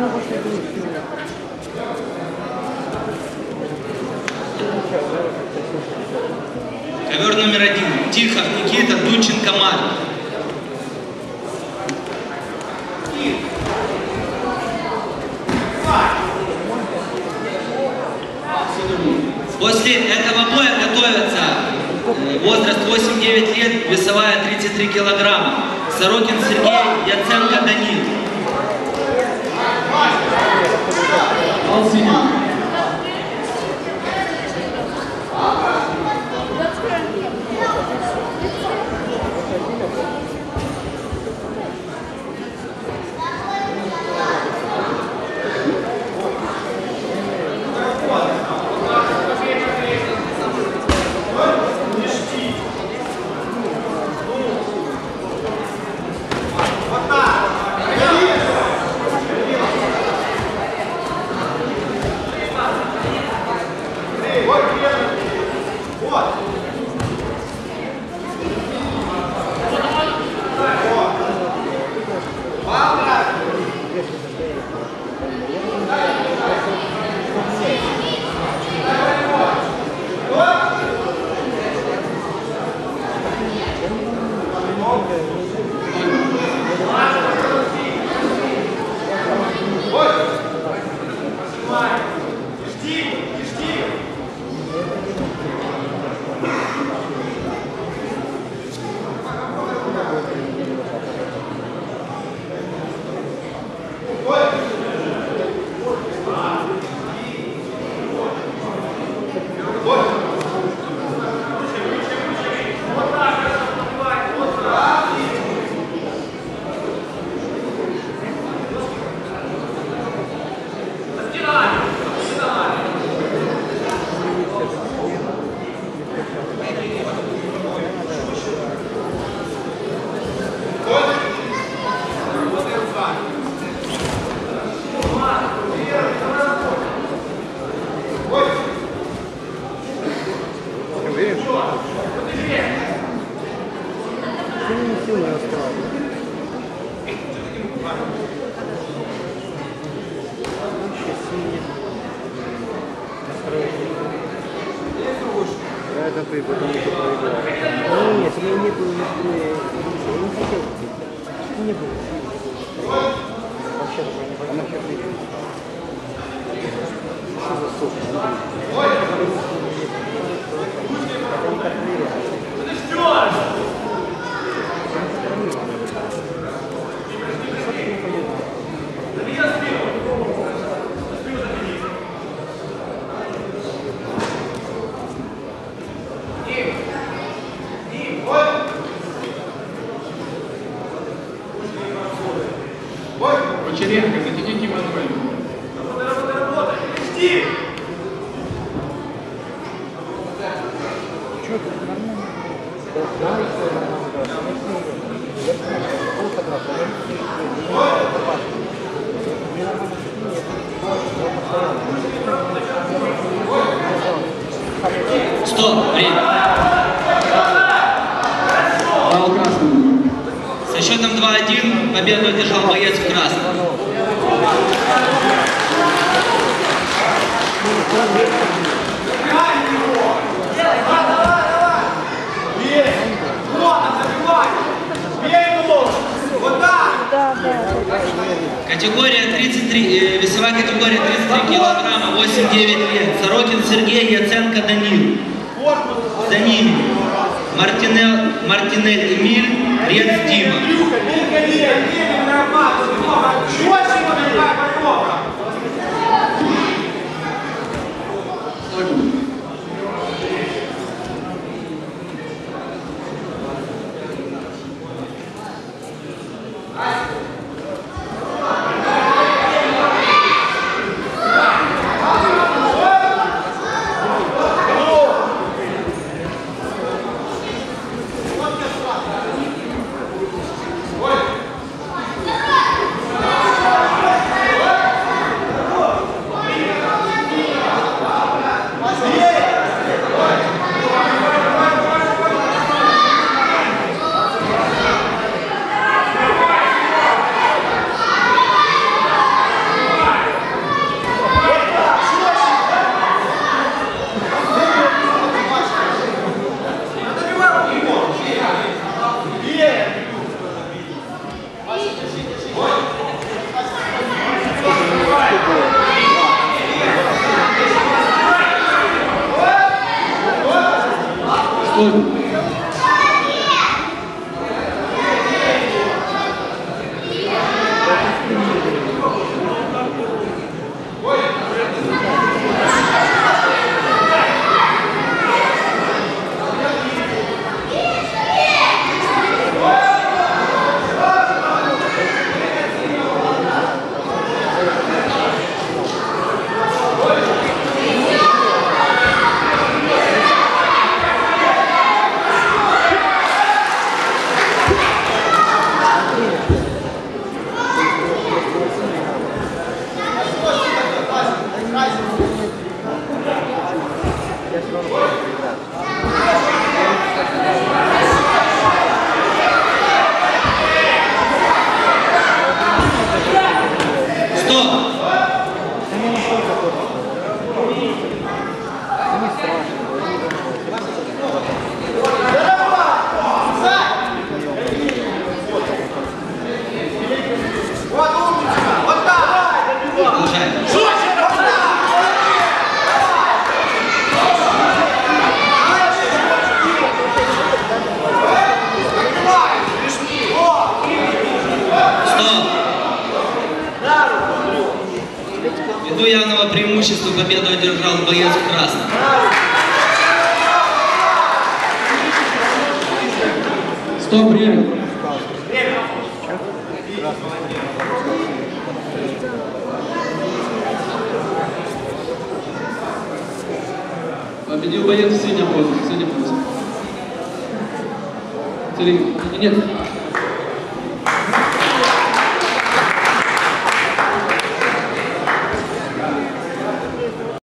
Ковер номер один. Тихов Никита, Дученко Марк. После этого боя готовятся возраст 8-9 лет, весовая 33 килограмма. Сорокин Сергей, Яценко Данил. Alcine. Это ты, потому что проиграл. Нет, у меня не было настроения. Я не хотел. Не было. Вообще такое не не Что за сок? Стоп, время. Фаул красному. Со счетом 2-1 победу одержал боец в красном. Категория 33, э, весовая категория 33 килограмма, 8-9 лет. Сорокин Сергей, Яценко Данил. За ними Мартинел, Мартинель Эмиль, Рец Дима. Ввиду явного преимущества победу одержал боец в красном. Стоп, время. Победил боец в синем позе, Нет,